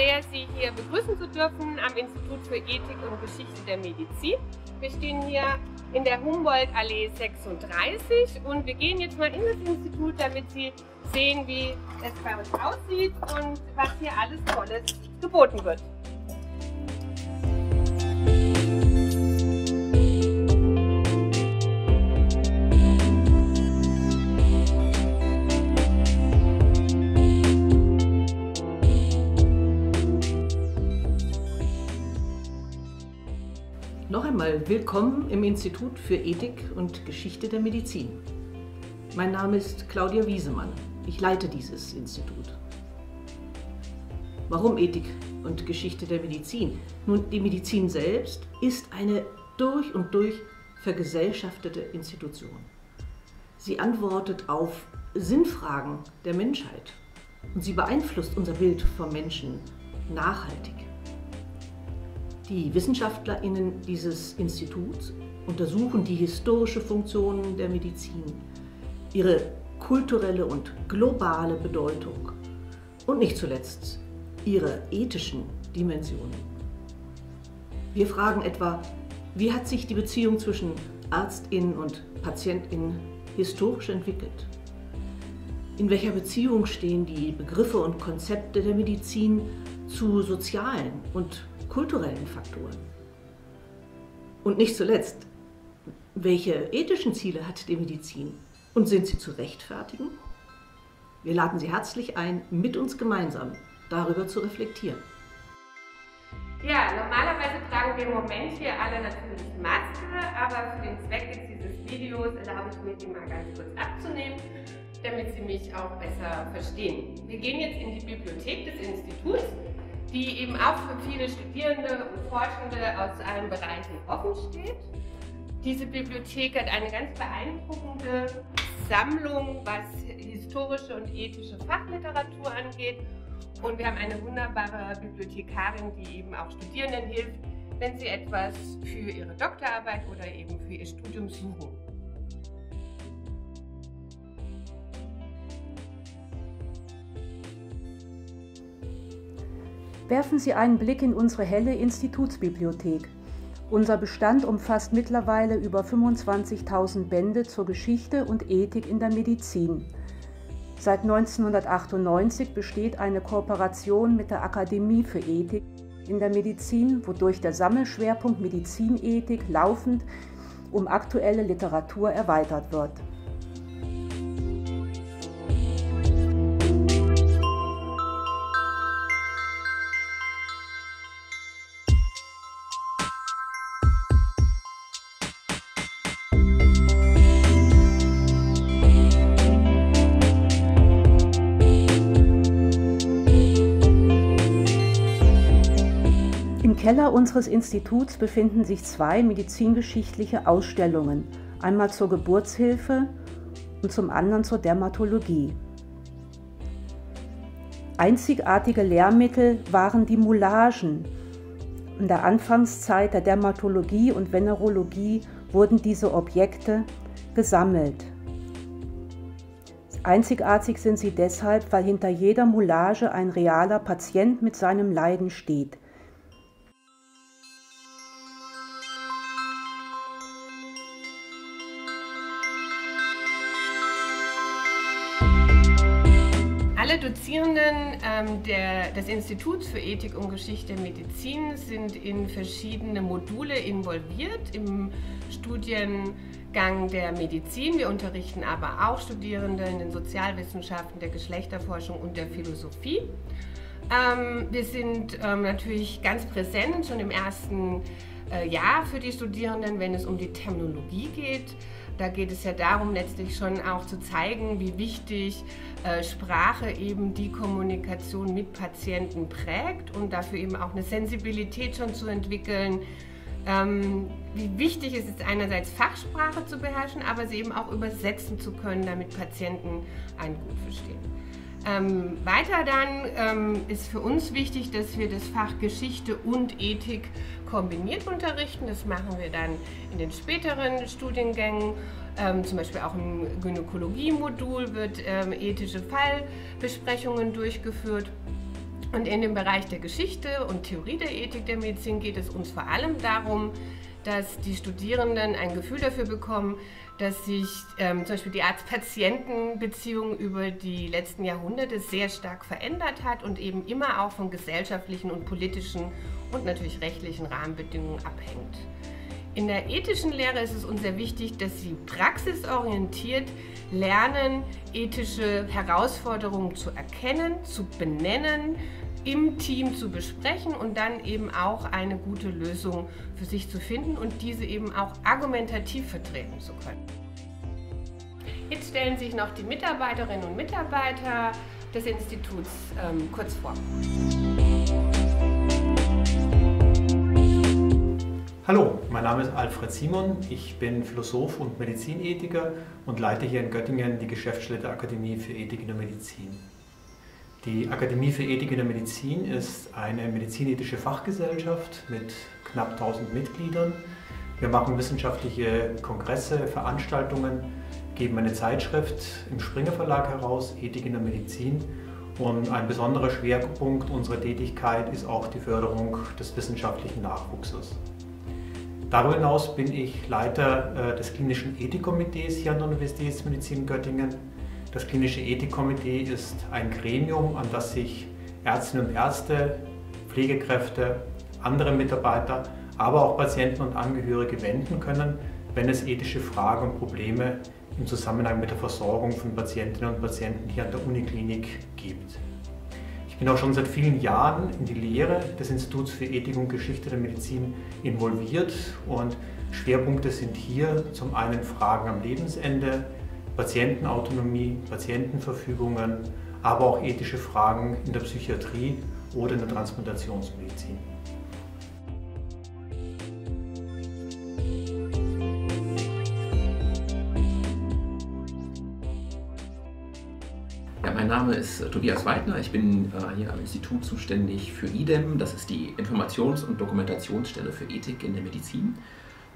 sehr, Sie hier begrüßen zu dürfen am Institut für Ethik und Geschichte der Medizin. Wir stehen hier in der Humboldt-Allee 36 und wir gehen jetzt mal in das Institut, damit Sie sehen, wie es bei uns aussieht und was hier alles Tolles geboten wird. Noch einmal willkommen im Institut für Ethik und Geschichte der Medizin. Mein Name ist Claudia Wiesemann. Ich leite dieses Institut. Warum Ethik und Geschichte der Medizin? Nun, die Medizin selbst ist eine durch und durch vergesellschaftete Institution. Sie antwortet auf Sinnfragen der Menschheit und sie beeinflusst unser Bild vom Menschen nachhaltig. Die WissenschaftlerInnen dieses Instituts untersuchen die historische Funktion der Medizin, ihre kulturelle und globale Bedeutung und nicht zuletzt ihre ethischen Dimensionen. Wir fragen etwa, wie hat sich die Beziehung zwischen Ärztinnen und Patientinnen historisch entwickelt? In welcher Beziehung stehen die Begriffe und Konzepte der Medizin zu sozialen und kulturellen Faktoren. Und nicht zuletzt, welche ethischen Ziele hat die Medizin und sind sie zu rechtfertigen? Wir laden Sie herzlich ein, mit uns gemeinsam darüber zu reflektieren. Ja, normalerweise tragen wir im Moment hier alle natürlich Maske, aber für den Zweck dieses Videos erlaube ich mir, die mal ganz kurz abzunehmen, damit Sie mich auch besser verstehen. Wir gehen jetzt in die Bibliothek des Instituts die eben auch für viele Studierende und Forschende aus allen Bereichen offen steht. Diese Bibliothek hat eine ganz beeindruckende Sammlung, was historische und ethische Fachliteratur angeht. Und wir haben eine wunderbare Bibliothekarin, die eben auch Studierenden hilft, wenn sie etwas für ihre Doktorarbeit oder eben für ihr Studium suchen. Werfen Sie einen Blick in unsere helle Institutsbibliothek. Unser Bestand umfasst mittlerweile über 25.000 Bände zur Geschichte und Ethik in der Medizin. Seit 1998 besteht eine Kooperation mit der Akademie für Ethik in der Medizin, wodurch der Sammelschwerpunkt Medizinethik laufend um aktuelle Literatur erweitert wird. Keller unseres Instituts befinden sich zwei medizingeschichtliche Ausstellungen, einmal zur Geburtshilfe und zum anderen zur Dermatologie. Einzigartige Lehrmittel waren die Moulagen. In der Anfangszeit der Dermatologie und Venerologie wurden diese Objekte gesammelt. Einzigartig sind sie deshalb, weil hinter jeder Moulage ein realer Patient mit seinem Leiden steht. Alle Dozierenden ähm, der, des Instituts für Ethik und Geschichte der Medizin sind in verschiedene Module involviert im Studiengang der Medizin. Wir unterrichten aber auch Studierende in den Sozialwissenschaften, der Geschlechterforschung und der Philosophie. Ähm, wir sind ähm, natürlich ganz präsent schon im ersten äh, Jahr für die Studierenden, wenn es um die Terminologie geht. Da geht es ja darum, letztlich schon auch zu zeigen, wie wichtig äh, Sprache eben die Kommunikation mit Patienten prägt und dafür eben auch eine Sensibilität schon zu entwickeln. Ähm, wie wichtig es ist, einerseits Fachsprache zu beherrschen, aber sie eben auch übersetzen zu können, damit Patienten einen gut verstehen. Ähm, weiter dann ähm, ist für uns wichtig, dass wir das Fach Geschichte und Ethik kombiniert unterrichten. Das machen wir dann in den späteren Studiengängen. Ähm, zum Beispiel auch im Gynäkologie-Modul wird ähm, ethische Fallbesprechungen durchgeführt. Und in dem Bereich der Geschichte und Theorie der Ethik der Medizin geht es uns vor allem darum, dass die Studierenden ein Gefühl dafür bekommen, dass sich ähm, zum Beispiel die Arzt-Patienten-Beziehung über die letzten Jahrhunderte sehr stark verändert hat und eben immer auch von gesellschaftlichen und politischen und natürlich rechtlichen Rahmenbedingungen abhängt. In der ethischen Lehre ist es uns sehr wichtig, dass Sie praxisorientiert lernen, ethische Herausforderungen zu erkennen, zu benennen, im Team zu besprechen und dann eben auch eine gute Lösung für sich zu finden und diese eben auch argumentativ vertreten zu können. Jetzt stellen sich noch die Mitarbeiterinnen und Mitarbeiter des Instituts ähm, kurz vor. Hallo, mein Name ist Alfred Simon. Ich bin Philosoph und Medizinethiker und leite hier in Göttingen die Geschäftsstelle der Akademie für Ethik in der Medizin. Die Akademie für Ethik in der Medizin ist eine medizinethische Fachgesellschaft mit knapp 1000 Mitgliedern. Wir machen wissenschaftliche Kongresse, Veranstaltungen, geben eine Zeitschrift im Springer Verlag heraus, Ethik in der Medizin. Und ein besonderer Schwerpunkt unserer Tätigkeit ist auch die Förderung des wissenschaftlichen Nachwuchses. Darüber hinaus bin ich Leiter äh, des klinischen Ethikkomitees hier an der Universitätsmedizin Göttingen das klinische Ethikkomitee ist ein Gremium, an das sich Ärztinnen und Ärzte, Pflegekräfte, andere Mitarbeiter, aber auch Patienten und Angehörige wenden können, wenn es ethische Fragen und Probleme im Zusammenhang mit der Versorgung von Patientinnen und Patienten hier an der Uniklinik gibt. Bin auch schon seit vielen Jahren in die Lehre des Instituts für Ethik und Geschichte der Medizin involviert und Schwerpunkte sind hier zum einen Fragen am Lebensende, Patientenautonomie, Patientenverfügungen, aber auch ethische Fragen in der Psychiatrie oder in der Transplantationsmedizin. Name ist Tobias Weidner. Ich bin äh, hier am Institut zuständig für IDEM. Das ist die Informations- und Dokumentationsstelle für Ethik in der Medizin.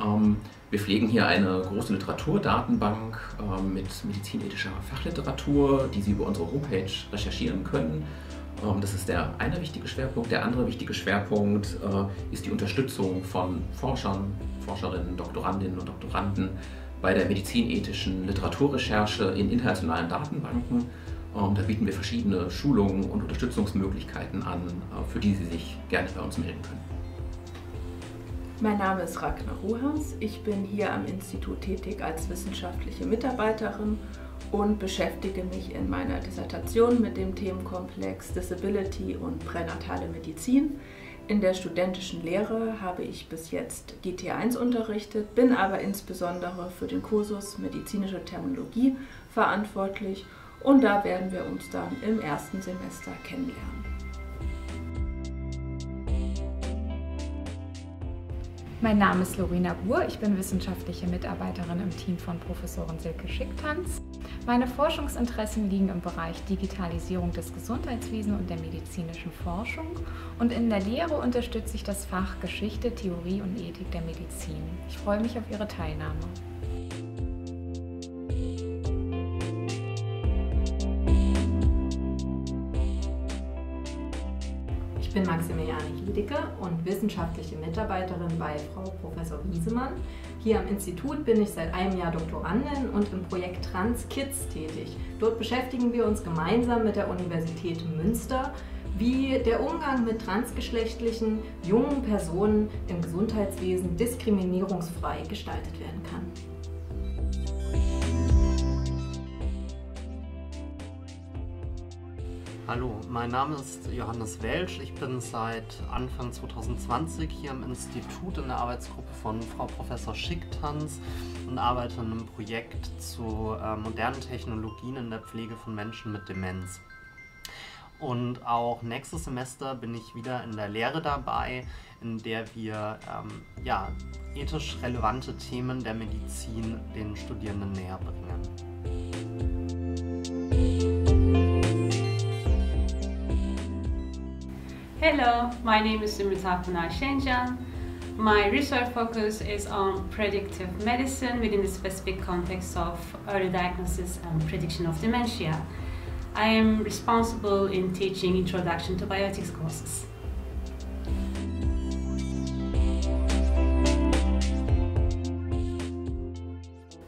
Ähm, wir pflegen hier eine große Literaturdatenbank ähm, mit medizinethischer Fachliteratur, die Sie über unsere Homepage recherchieren können. Ähm, das ist der eine wichtige Schwerpunkt. Der andere wichtige Schwerpunkt äh, ist die Unterstützung von Forschern, Forscherinnen, Doktorandinnen und Doktoranden bei der medizinethischen Literaturrecherche in internationalen Datenbanken. Da bieten wir verschiedene Schulungen und Unterstützungsmöglichkeiten an, äh, für die Sie sich gerne bei uns melden können. Mein Name ist Ragnar Ruhers. Ich bin hier am Institut tätig als wissenschaftliche Mitarbeiterin und beschäftige mich in meiner Dissertation mit dem Themenkomplex Disability und pränatale Medizin. In der studentischen Lehre habe ich bis jetzt GT1 unterrichtet, bin aber insbesondere für den Kursus medizinische Terminologie verantwortlich und da werden wir uns dann im ersten Semester kennenlernen. Mein Name ist Lorena Buhr, ich bin wissenschaftliche Mitarbeiterin im Team von Professorin Silke Schicktanz. Meine Forschungsinteressen liegen im Bereich Digitalisierung des Gesundheitswesens und der medizinischen Forschung und in der Lehre unterstütze ich das Fach Geschichte, Theorie und Ethik der Medizin. Ich freue mich auf Ihre Teilnahme. Ich bin Maximiliane Hiedecke und wissenschaftliche Mitarbeiterin bei Frau Professor Wiesemann. Hier am Institut bin ich seit einem Jahr Doktorandin und im Projekt Trans Kids tätig. Dort beschäftigen wir uns gemeinsam mit der Universität Münster, wie der Umgang mit transgeschlechtlichen jungen Personen im Gesundheitswesen diskriminierungsfrei gestaltet werden kann. Hallo, mein Name ist Johannes Welsch. Ich bin seit Anfang 2020 hier im Institut in der Arbeitsgruppe von Frau Professor Schicktanz und arbeite in einem Projekt zu äh, modernen Technologien in der Pflege von Menschen mit Demenz. Und auch nächstes Semester bin ich wieder in der Lehre dabei, in der wir ähm, ja, ethisch relevante Themen der Medizin den Studierenden näher bringen. Hello, my name is Simrita Punai Shenjan. My research focus is on predictive medicine within the specific context of early diagnosis and prediction of dementia. I am responsible in teaching Introduction to Biotics courses.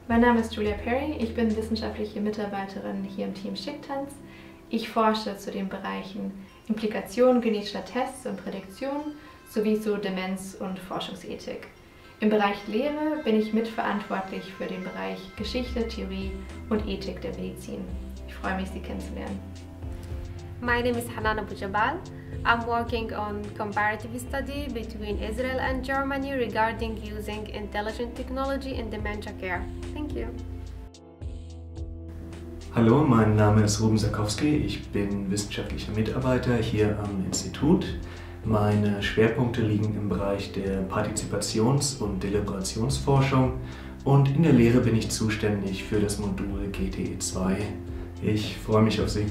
Mein Name ist Julia Perry, ich bin wissenschaftliche Mitarbeiterin hier im Team Schicktanz. Ich forsche zu den Bereichen Implikation genetischer Tests und Prädiktion sowie zu Demenz- und Forschungsethik. Im Bereich Lehre bin ich mitverantwortlich für den Bereich Geschichte, Theorie und Ethik der Medizin. Ich freue mich, Sie kennenzulernen. My name is Hanan Abu Jabal. I'm working on comparative study between Israel and Germany regarding using intelligent technology in dementia care. Thank you. Hallo, mein Name ist Ruben Sakowski. Ich bin wissenschaftlicher Mitarbeiter hier am Institut. Meine Schwerpunkte liegen im Bereich der Partizipations- und Deliberationsforschung und in der Lehre bin ich zuständig für das Modul GTE 2. Ich freue mich auf Sie.